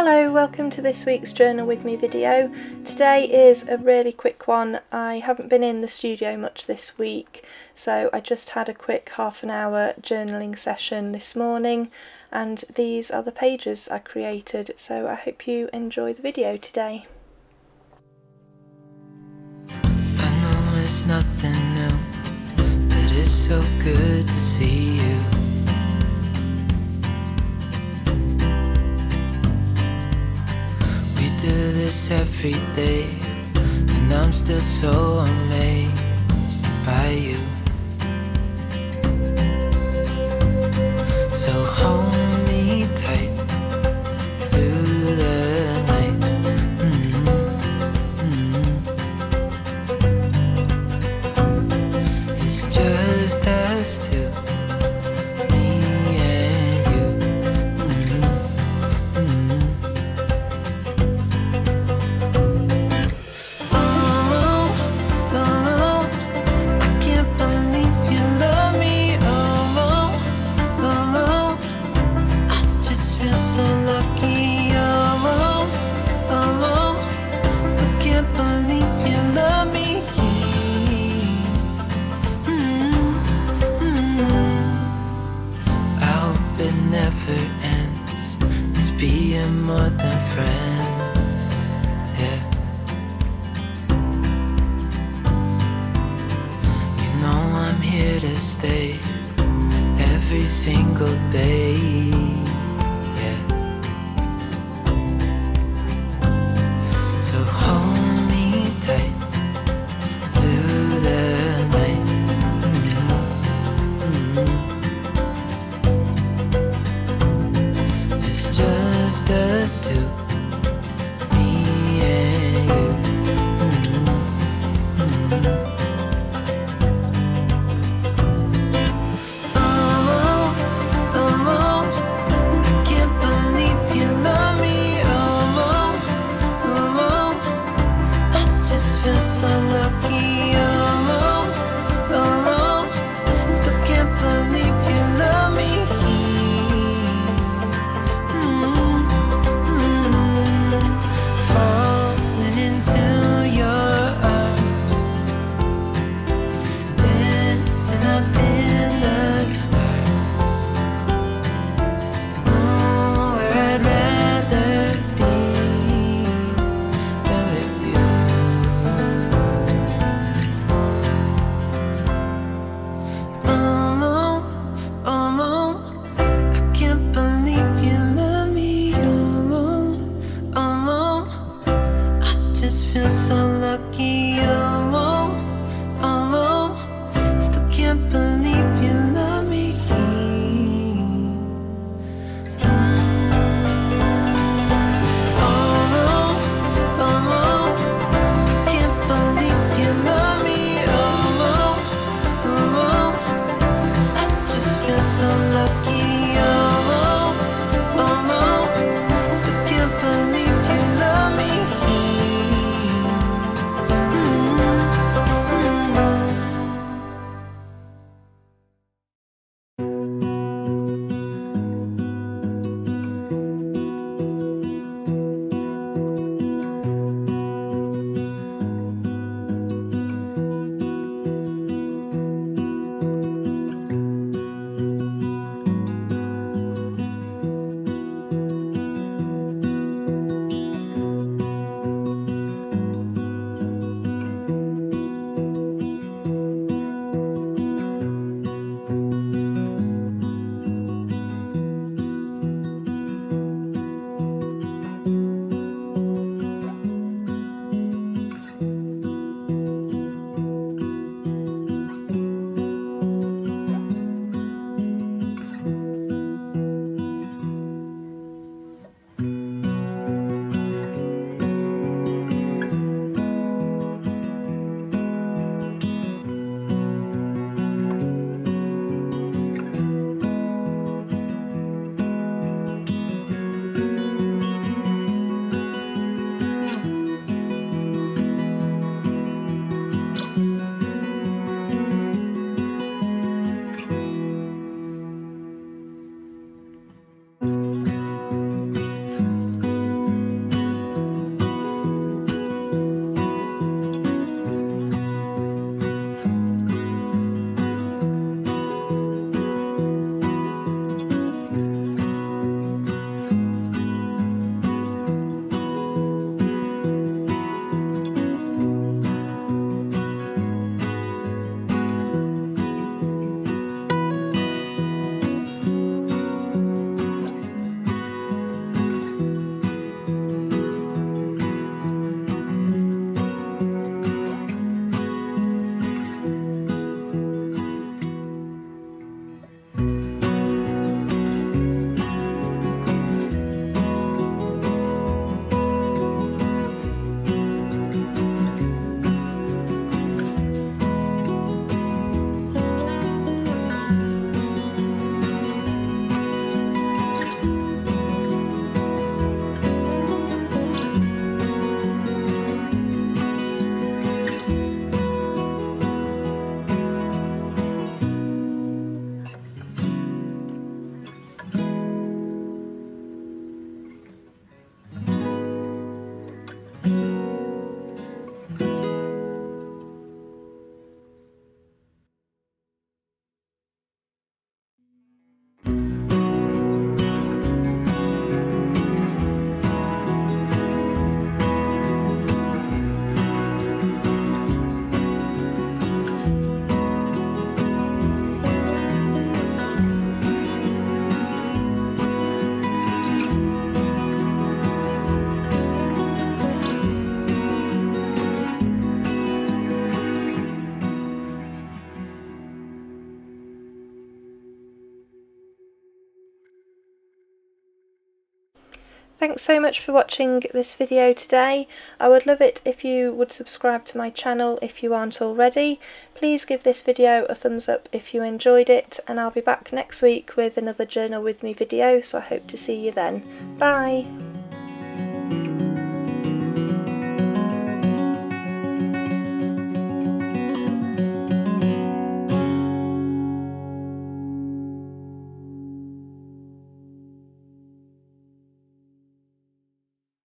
Hello, welcome to this week's Journal with me video. Today is a really quick one. I haven't been in the studio much this week, so I just had a quick half an hour journaling session this morning, and these are the pages I created, so I hope you enjoy the video today. I know it's nothing new, but it's so good to see you. Do this every day, and I'm still so amazed by you. So hold me tight through the night. Mm-hmm. Mm-hmm. It's just us two. Stay every single day. Thanks so much for watching this video today. I would love it if you would subscribe to my channel if you aren't already. Please give this video a thumbs up if you enjoyed it and I'll be back next week with another Journal With Me video so I hope to see you then. Bye!